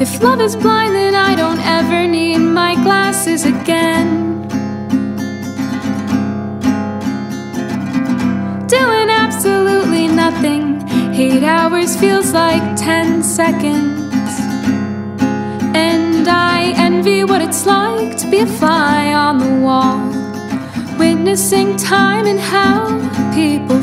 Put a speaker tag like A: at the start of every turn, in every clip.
A: If love is blind, then I don't ever need my glasses again. Doing absolutely nothing. Eight hours feels like ten seconds. And I envy what it's like to be a fly on the wall, witnessing time and how people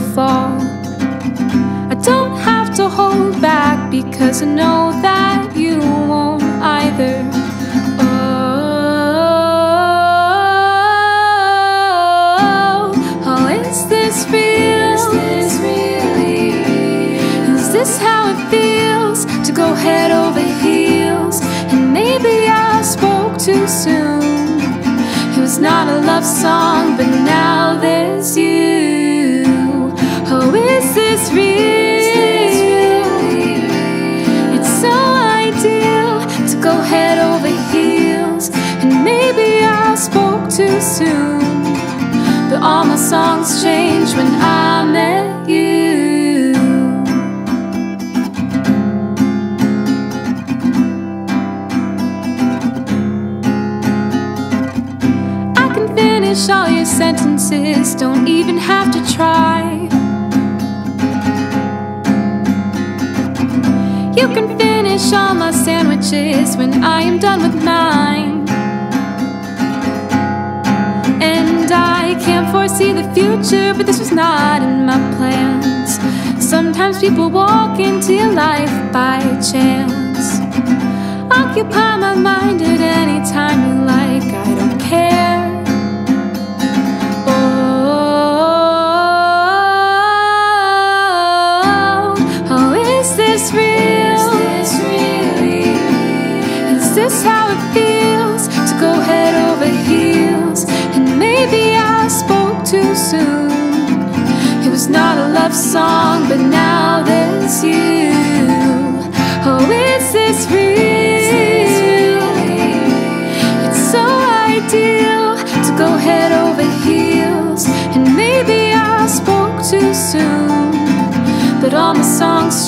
A: this how it feels to go head over heels? And maybe I spoke too soon. It was not a love song, but now there's you. Oh, is this real? It's so ideal to go head over heels. And maybe I spoke too soon. But all my songs changed when I met sentences, don't even have to try. You can finish all my sandwiches when I am done with mine. And I can't foresee the future, but this was not in my plans. Sometimes people walk into your life by chance. Occupy my mind at any time you is this real? Is this how it feels to go head over heels? And maybe I spoke too soon. It was not a love song, but now there's you. Oh, is this real? It's so ideal to go head over heels. And maybe I spoke too soon. But all my songs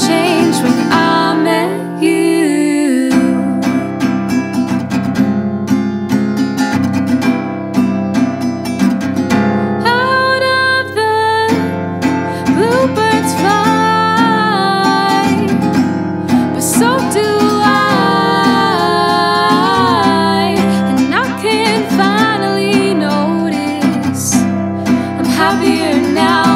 A: happier now,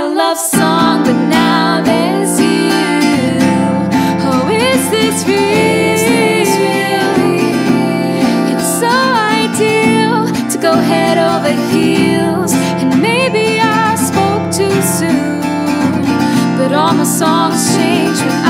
A: a love song, but now there's you. Oh, is this real? It's so ideal to go head over heels. And maybe I spoke too soon. But all my songs change with